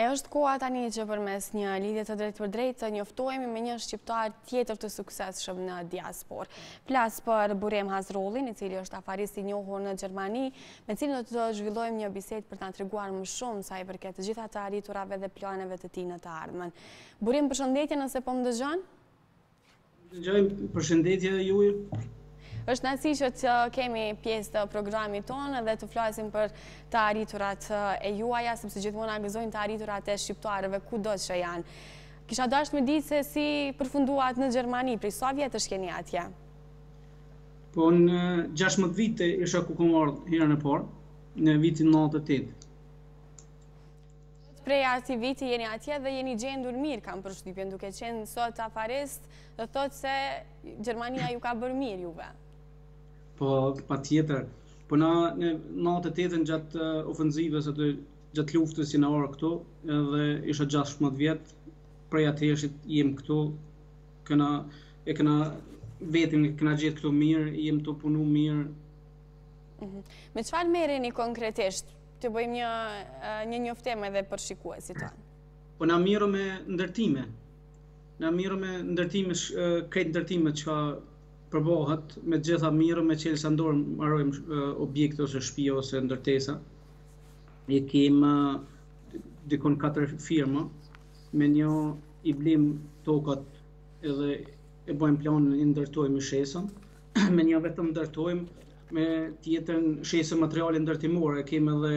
E është koha tani që përmes një lidhje të drejtpërdrejtë të njoftohemi me një shqiptar tjetër të suksesshëm në diasporë. Flas për Burim Hazrollin, i cili është afarist i njohur në Gjermani, me cilin do të zhvillojmë një bisedë për të na treguar më shumë sa i përket të gjitha të arriturave dhe planeve të tij në të ardhmen. Burim, përshëndetje nëse po më dëgjon? Dëgjoj, përshëndetje juve. Është kënaqësi që t'ju kemi pjesë të programit tonë dhe të flasim për të arriturat e juaja, sepse gjithmonë na gëzojnë të arriturat e shqiptarëve, kudo që janë. Kisha dashtë me ditë se si përfunduat në Gjermani, prej sa vjetësh jeni atje? Po në 16 vite isha kur kom ardhë herën e parë, në vitin 98. Prej atij viti jeni atje dhe jeni gjendur mirë kam përshtypjen duke qenë sot afarist do të thotë se Gjermania ju ka bërë mirë juve. Po, patjetër. Po na, ne, nantëdhetetetën gjatë uh, ofensivës aty, gjatë luftës kena ardhë këtu, edhe isha 16 vjet, prej atëherit jem këtu, kena, e kena vetin, e kena gjetë këtu mirë, jem tu punu mirë. Mm -hmm. Me çfarë merreni konkretisht? Të bëjmë një një njoftim edhe për shikuesit tanë. Po na mirrem me ndërtime. Na mirrem me ndërtime, krejt ndërtime çka përbahet me të gjitha mirrem me çelësa n'dorë marojmë objekte ose shpi ose ndërtesa i kemë dikun 4 firma me një i blim tokat edhe e bojmë planin i ndërtojmë i shesim me një vetëm ndërtojmë Me tjetrën shesim materiale ndërtimore, kemë edhe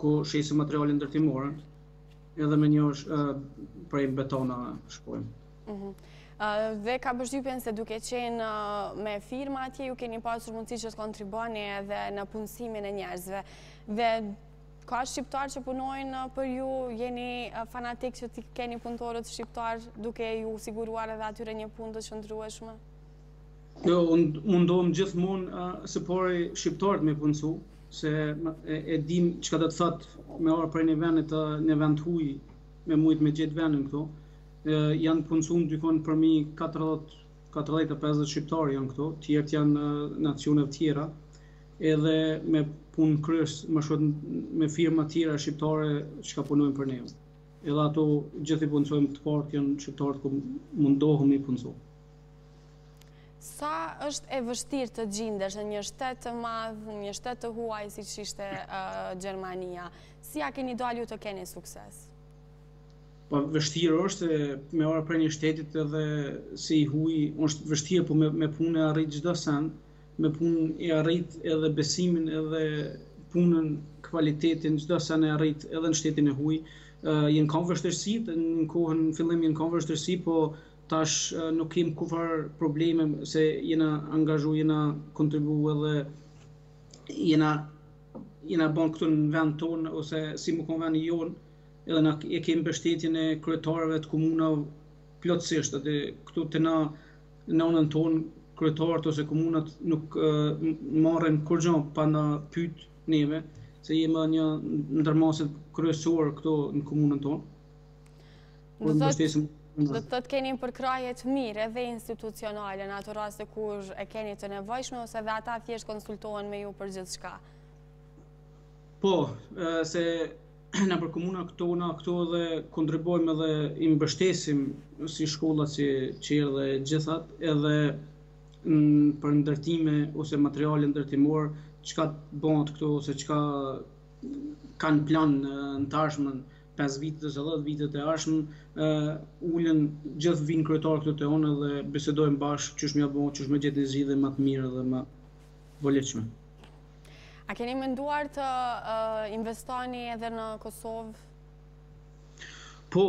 ku shesim materiale ndërtimore, edhe me një prej betona shpojmë. Mhm. Dhe kam përshtypjen se duke qenë me firma atje, ju keni pasur mundësi që të kontribuoni edhe në punësimin e njerëzve. Dhe ka shqiptarë që punojnë për ju, jeni fanatik që të keni punëtorët shqiptarë duke ju siguruar edhe atyre një punë të qëndrueshme? Jo, unë mundohem gjithmonë uh, së pari shqiptarët me punësu, se e, e di çka do të thotë me ardhë prej një vendit te një vend i huj, me mujtë me gjetë vendin këtu, janë punësun dikun përmi 40 40-50 shqiptarë janë këtu, tjerët janë nacionet tjera, edhe me punë kryerës më shumë me firma tjera shqiptare çka punojnë për neve. Edhe ato gjithë i punësojmë të parët janë shqiptarët ku mundohem i punësojmë. Sa është e vështirë të gjendesh në një shtet të madh, në një shtet të huaj siç ishte Gjermania? Si ia keni dalë ju të keni sukses? Po vështirë është me orë prej një shtetit edhe si i huj, është vështirë po me, me punë e arrin çdo sen, me punë e arrin edhe besimin edhe punën, kualitetin çdo sen e arrin edhe në shtetin e huj. Uh, janë kanë vështirësi, në kohën në fillim janë kanë vështirësi, po Tash nuk kem kurrfarë probleme se jena angazhu, jena kontribu edhe jena jena bon këtu në vend tonë ose si me kon vend jonë edhe na e kemi mbështetjen e kryetarëve të komunave plotësisht aty këtu të na në anën tonë kryetarët ose komunat nuk marrin kurrgja pa na pyet neve se jemi një ndër ma kryesor këtu në komunën tonë. Do të thotë do të thotë keni përkrahje të mirë edhe institucionale në ato raste kur e keni të nevojshme ose edhe ata thjesht konsultohen me ju për gjithçka. Po, se nëpër komuna këtu, na këtu edhe kontribojmë edhe i mbështesim si shkolla, çerdhe, gjithat edhe për ndërtime ose materiale ndërtimor, çka bahet këtu ose çka kanë plan në t'ardhmen, 5 vitet ose 10 vitet e ardhshëm ë ulen gjithë vijnë kryetarët këtu te unë dhe bisedojmë bashkë qysh me ba po qysh me gjet një zgjidhje më të mirë dhe më të volitshme. A keni menduar të uh, investoni edhe në Kosovë? Po,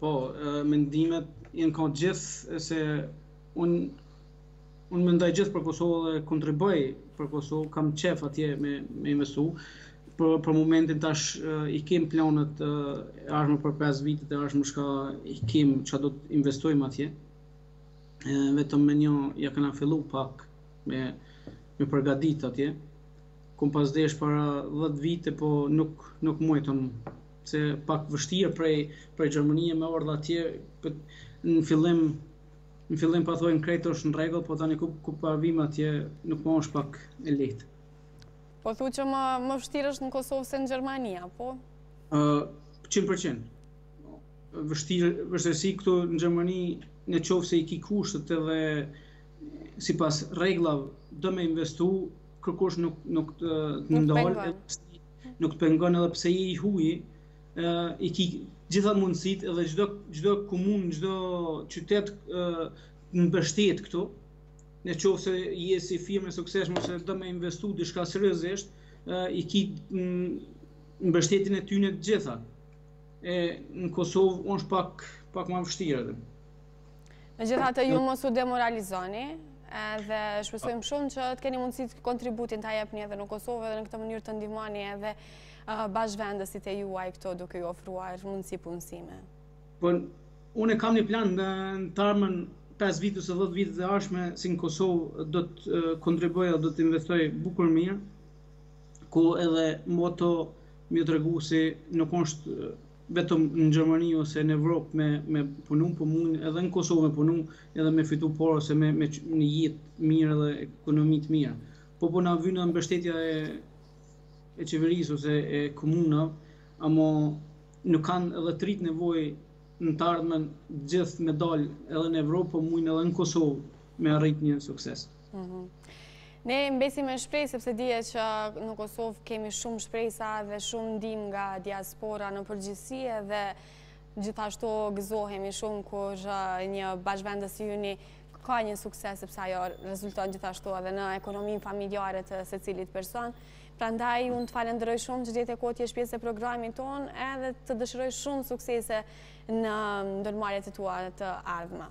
po, uh, mendimet janë kanë gjithë se unë Unë mendoj gjithë për Kosovë dhe kontriboj për Kosovë, kam qejf atje me, me investu. Për, për momentin tash i kem planet e ardhme për 5 vitet e ardhshme çka i kem që do të investojmë atje. E, vetëm me një, ja kena fillu pak me, me përgadit atje. Kom pas desh para 10 vite, po nuk, nuk mujtëm se pak vështirë prej, prej Gjermanie me ardhë atje, për, në fillim Në fillim po thojnë krejt është në rregull, po tani kur kur po vim atje, nuk po është pak e lehtë. Po thu që më më vështirë është në Kosovë se në Gjermani, apo? Ë, uh, 100%. Vështirë, vështirësi këtu në Gjermani në qoftë se i ki kushtet edhe sipas rregullave do me investu, kërkush nuk nuk të ndal, nuk të pengon edhe pse i huj, i ki gjitha mundësit edhe çdo, çdo komunë, çdo qytet të mbështet këtu, në qoftë se je si firmë e suksesshme ose do me investu diçka seriozisht, i ki mbështetjen e tyne të gjitha. E, në Kosovë, u, është pak, pak ma vështirë edhe. Megjithatë ju mos u demoralizoni, dhe shpresojmë shumë që të keni mundësi kontributin ta jepni edhe në Kosovë dhe në këtë mënyrë të ndihmoni edhe bashkëvendësit e juaj këtu duke ju ofruar mundësi punësimi. Po, unë e kam një plan në të ardhmen 5 vite ose 10 vitet e ardhshme si në Kosovë do të kontribuoj, do të investoj bukur mirë, ku edhe moto me tregu se nuk është vetëm në Gjermani ose në Evropë me me punu, po mund edhe në Kosovë me punu, edhe me fitu pare edhe me një jetë të mirë edhe ekonomi të mirë. Po po na vyn edhe mbështetja e e qeverisë ose e komuna, ama nuk kanë edhe të rinjtë nevojë në të ardhmen gjithë me dalë edhe në Evropë, po mund edhe në Kosovë me arrit një sukses. Mhm. Ne mbesim me shpresë, sepse dihet që në Kosovë kemi shumë shpresa dhe shumë ndihmë nga diaspora në përgjithësi edhe gjithashtu gëzohemi shumë kur një bashkëvendës i yni ka një sukses, sepse ajo rezulton gjithashtu edhe në ekonominë familjare të secilit person. Prandaj, unë të falënderoj shumë që gjete kohë të jesh pjesë e programit tonë edhe të dëshiroj shumë suksese në ndërmarrjet e tua të ardhshme.